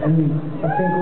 and I think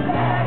You